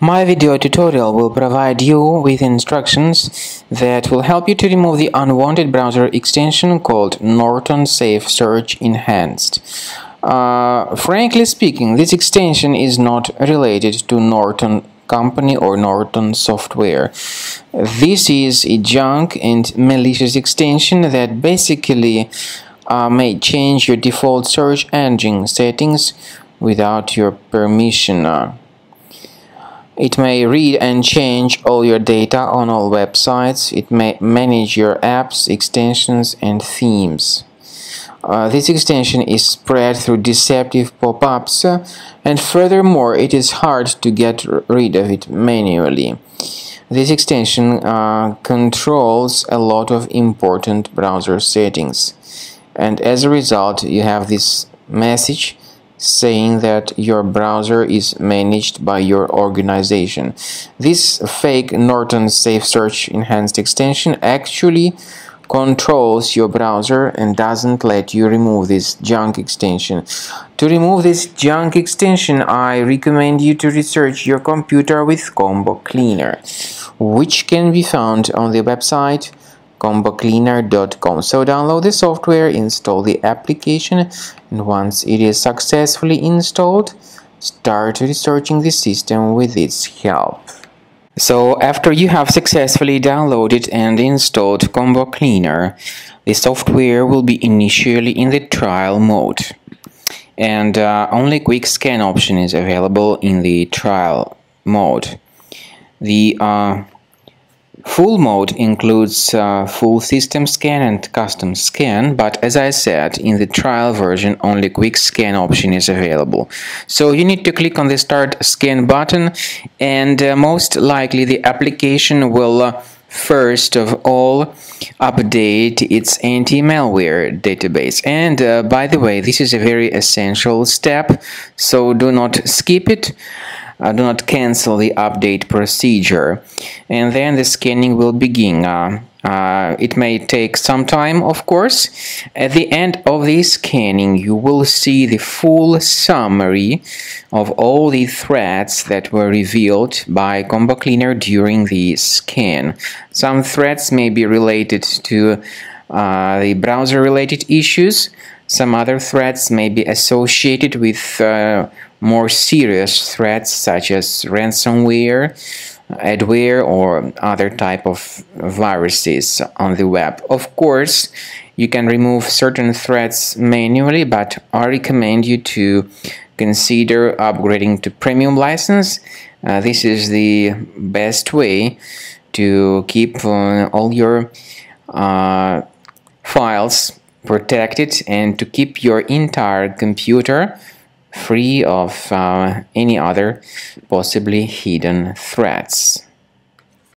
My video tutorial will provide you with instructions that will help you to remove the unwanted browser extension called Norton Safe Search Enhanced. Uh, frankly speaking, this extension is not related to Norton company or Norton software. This is a junk and malicious extension that basically uh, may change your default search engine settings without your permission. It may read and change all your data on all websites. It may manage your apps, extensions, and themes. Uh, this extension is spread through deceptive pop-ups and furthermore it is hard to get rid of it manually. This extension uh, controls a lot of important browser settings and as a result you have this message saying that your browser is managed by your organization. This fake Norton Safe Search Enhanced extension actually controls your browser and doesn't let you remove this junk extension. To remove this junk extension, I recommend you to research your computer with Combo Cleaner, which can be found on the website combocleaner.com. So download the software, install the application, and once it is successfully installed, start researching the system with its help. So after you have successfully downloaded and installed Combo Cleaner, the software will be initially in the trial mode. And uh, only quick scan option is available in the trial mode. The uh, Full mode includes uh, full system scan and custom scan, but as I said, in the trial version only quick scan option is available. So you need to click on the start scan button and uh, most likely the application will uh, first of all update its anti-malware database and uh, by the way this is a very essential step so do not skip it uh, do not cancel the update procedure. And then the scanning will begin. Uh, uh, it may take some time of course. At the end of the scanning you will see the full summary of all the threats that were revealed by combo cleaner during the scan. Some threats may be related to uh, the browser related issues some other threats may be associated with uh, more serious threats such as ransomware, adware or other type of viruses on the web. Of course, you can remove certain threats manually, but I recommend you to consider upgrading to premium license. Uh, this is the best way to keep uh, all your uh, files protected and to keep your entire computer free of uh, any other possibly hidden threats.